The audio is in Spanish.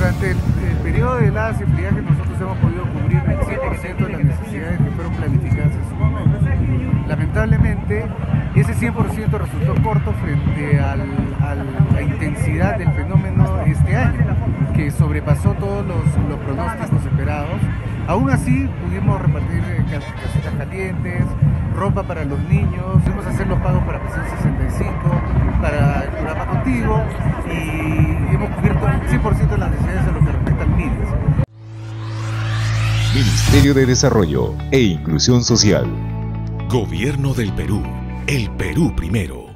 Durante el, periodo de heladas y friaje nosotros hemos podido cubrir el 100% de las necesidades que fueron planificadas en su momento. Lamentablemente, ese 100% resultó corto frente al, a la intensidad del fenómeno este año, que sobrepasó todos los, pronósticos esperados. Aún así, pudimos repartir eh, cas- casitas calientes, ropa para los niños, pudimos hacer los pagos para presión 65, para el programa contigo y Ministerio de Desarrollo e Inclusión Social. Gobierno del Perú. El Perú primero.